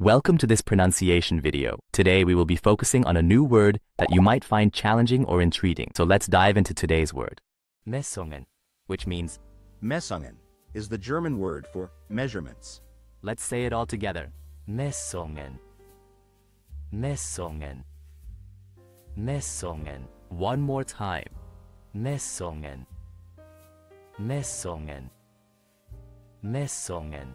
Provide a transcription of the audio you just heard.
Welcome to this pronunciation video. Today we will be focusing on a new word that you might find challenging or intriguing. So let's dive into today's word. Messungen, which means, Messungen is the German word for measurements. let's say it all together. Messungen. Messungen. Messungen. One more time. Messungen. Messungen. Messungen.